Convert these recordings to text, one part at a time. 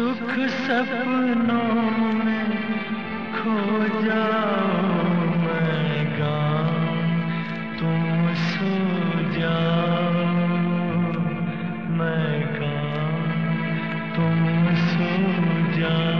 सपनों में खो जाओ मैं गाऊं तुम सो जाओ मैं गाऊं तुम सो जाओ।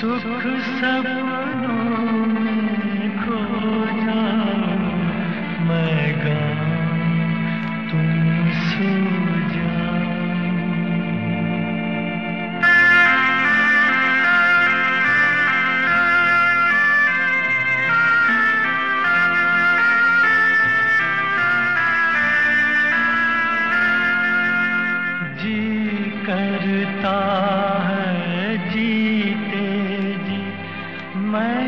सुख सपनों में खो जाऊँ मैं तुम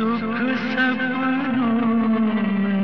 सुख सपनों में।